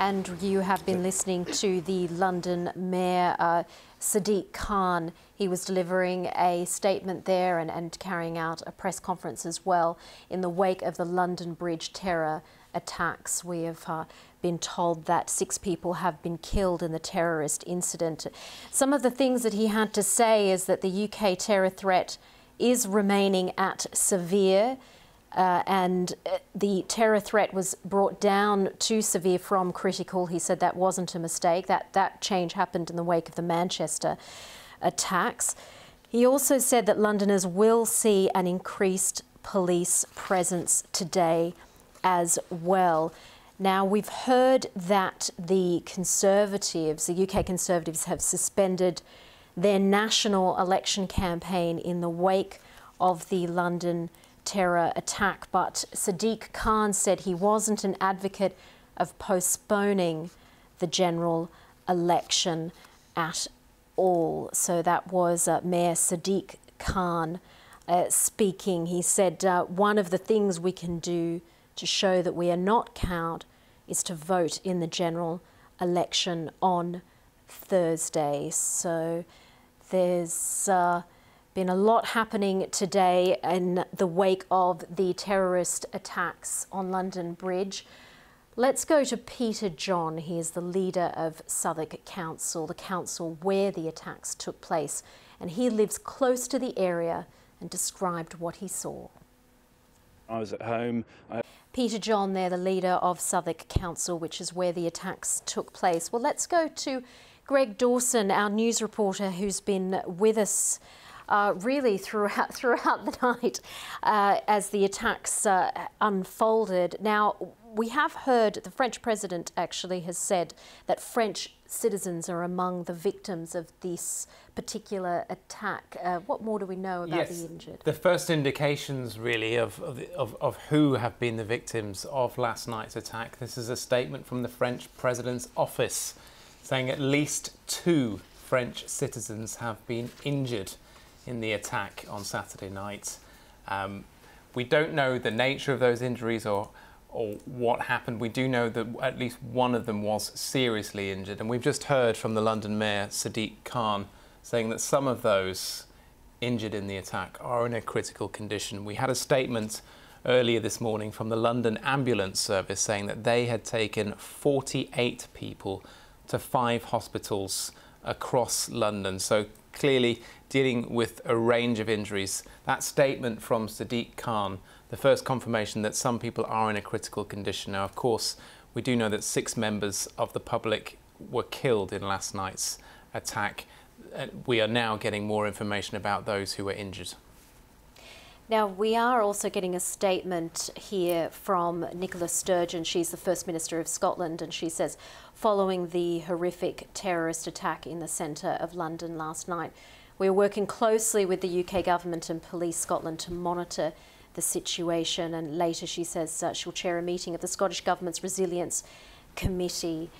And you have been listening to the London Mayor, uh, Sadiq Khan. He was delivering a statement there and, and carrying out a press conference as well in the wake of the London Bridge terror attacks. We have uh, been told that six people have been killed in the terrorist incident. Some of the things that he had to say is that the UK terror threat is remaining at severe. Uh, and uh, the terror threat was brought down to severe from critical. He said that wasn't a mistake. That that change happened in the wake of the Manchester attacks. He also said that Londoners will see an increased police presence today as well. Now, we've heard that the Conservatives, the UK Conservatives, have suspended their national election campaign in the wake of the London terror attack. But Sadiq Khan said he wasn't an advocate of postponing the general election at all. So that was uh, Mayor Sadiq Khan uh, speaking. He said uh, one of the things we can do to show that we are not cowed is to vote in the general election on Thursday. So there's uh, been a lot happening today in the wake of the terrorist attacks on London Bridge. Let's go to Peter John. He is the leader of Southwark Council, the council where the attacks took place, and he lives close to the area and described what he saw. I was at home. I Peter John, there, the leader of Southwark Council, which is where the attacks took place. Well, let's go to Greg Dawson, our news reporter, who's been with us uh, really throughout throughout the night uh, as the attacks uh, unfolded. Now we have heard the French president actually has said that French citizens are among the victims of this particular attack. Uh, what more do we know about yes, the injured? The first indications, really, of, of, of, who have been the victims of last night's attack. This is a statement from the French president's office saying at least two French citizens have been injured in the attack on Saturday night. Um, we don't know the nature of those injuries or or what happened. We do know that at least one of them was seriously injured, and we've just heard from the London Mayor Sadiq Khan saying that some of those injured in the attack are in a critical condition. We had a statement earlier this morning from the London Ambulance Service saying that they had taken 48 people to five hospitals across London. So clearly dealing with a range of injuries. That statement from Sadiq Khan, the first confirmation that some people are in a critical condition. Now, of course, we do know that six members of the public were killed in last night's attack. Uh, we are now getting more information about those who were injured. Now, we are also getting a statement here from Nicola Sturgeon. She's the First Minister of Scotland, and she says, following the horrific terrorist attack in the centre of London last night, we're working closely with the UK government and Police Scotland to monitor the situation. And later, she says uh, she'll chair a meeting of the Scottish Government's Resilience Committee.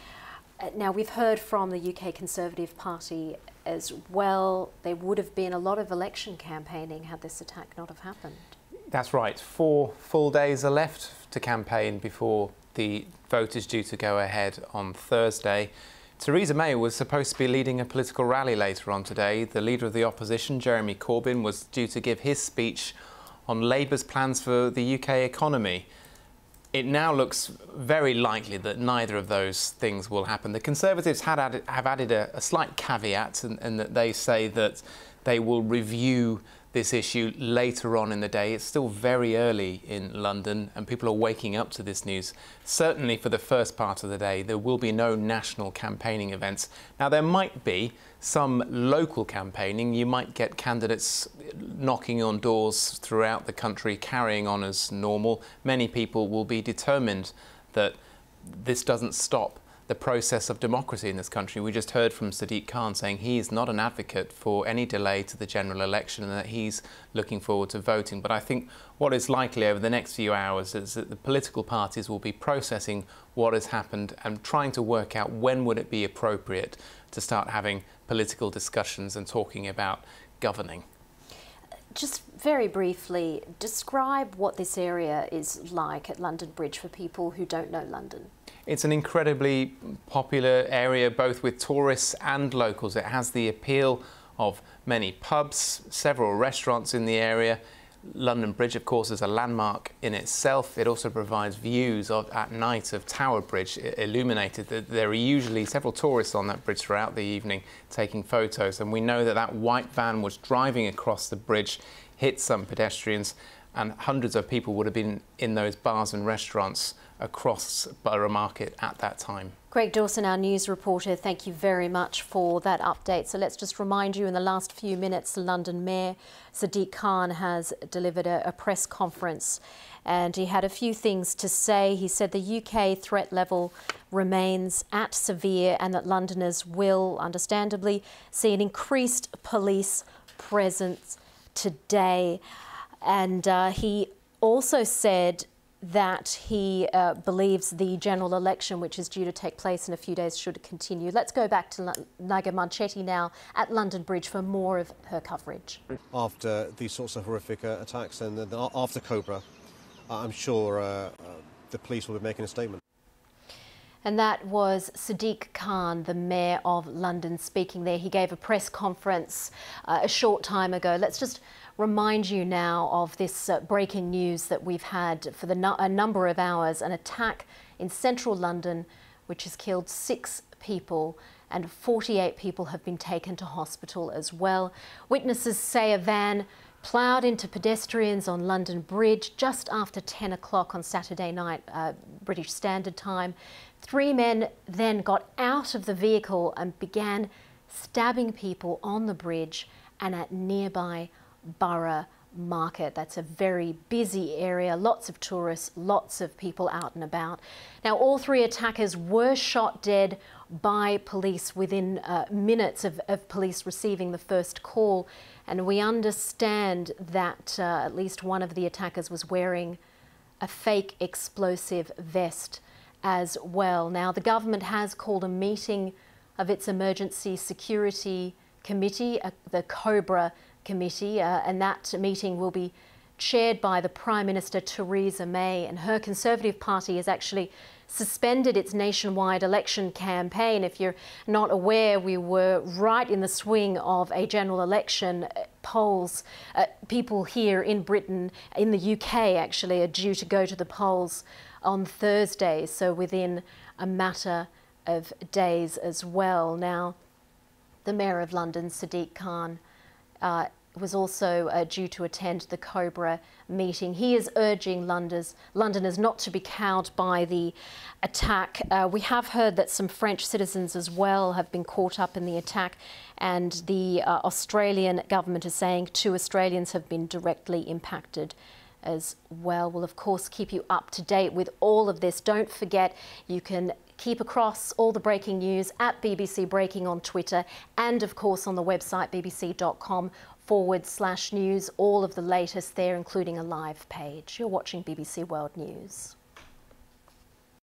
Uh, now, we've heard from the UK Conservative Party as well. There would have been a lot of election campaigning had this attack not have happened. That's right. Four full days are left to campaign before the vote is due to go ahead on Thursday. Theresa May was supposed to be leading a political rally later on today. The leader of the opposition, Jeremy Corbyn, was due to give his speech on Labour's plans for the UK economy it now looks very likely that neither of those things will happen. The Conservatives added, have added a, a slight caveat, and that they say that they will review this issue later on in the day. It's still very early in London and people are waking up to this news. Certainly for the first part of the day, there will be no national campaigning events. Now, there might be some local campaigning. You might get candidates knocking on doors throughout the country, carrying on as normal. Many people will be determined that this doesn't stop the process of democracy in this country. We just heard from Sadiq Khan saying he is not an advocate for any delay to the general election and that he's looking forward to voting. But I think what is likely over the next few hours is that the political parties will be processing what has happened and trying to work out when would it be appropriate to start having political discussions and talking about governing. just very briefly, describe what this area is like at London Bridge for people who don't know London. It's an incredibly popular area both with tourists and locals. It has the appeal of many pubs, several restaurants in the area. London Bridge, of course, is a landmark in itself. It also provides views of, at night of Tower Bridge illuminated. There are usually several tourists on that bridge throughout the evening taking photos. And we know that that white van was driving across the bridge, hit some pedestrians, and hundreds of people would have been in those bars and restaurants across Borough Market at that time. Greg Dawson, our news reporter, thank you very much for that update. So let's just remind you in the last few minutes, London Mayor Sadiq Khan has delivered a, a press conference and he had a few things to say. He said the UK threat level remains at severe and that Londoners will, understandably, see an increased police presence today. And uh, he also said that he uh, believes the general election, which is due to take place in a few days, should continue. Let's go back to Naga Munchetty now at London Bridge for more of her coverage. After these sorts of horrific uh, attacks and after Cobra, I'm sure uh, uh, the police will be making a statement. And that was Sadiq Khan, the Mayor of London, speaking there. He gave a press conference uh, a short time ago. Let's just remind you now of this uh, breaking news that we've had for no a number of hours an attack in central London, which has killed six people and 48 people have been taken to hospital as well. Witnesses say a van ploughed into pedestrians on London Bridge just after 10 o'clock on Saturday night, uh, British Standard Time. Three men then got out of the vehicle and began stabbing people on the bridge and at nearby Borough Market. That's a very busy area, lots of tourists, lots of people out and about. Now, all three attackers were shot dead by police within uh, minutes of, of, police receiving the first call. And we understand that uh, at least one of the attackers was wearing a fake explosive vest as well. Now, the government has called a meeting of its emergency security committee, uh, the COBRA committee, uh, and that meeting will be chaired by the Prime Minister Theresa May. And her Conservative Party has actually suspended its nationwide election campaign. If you're not aware, we were right in the swing of a general election. Polls, uh, people here in Britain, in the UK actually, are due to go to the polls on Thursday, so within a matter of days as well. Now, the Mayor of London, Sadiq Khan, uh, was also uh, due to attend the Cobra meeting. He is urging Londoners, Londoners not to be cowed by the attack. Uh, we have heard that some French citizens as well have been caught up in the attack, and the uh, Australian government is saying two Australians have been directly impacted as well. We'll, of course, keep you up to date with all of this. Don't forget, you can keep across all the breaking news at BBC Breaking on Twitter and, of course, on the website bbc.com forward slash news. All of the latest there, including a live page. You're watching BBC World News.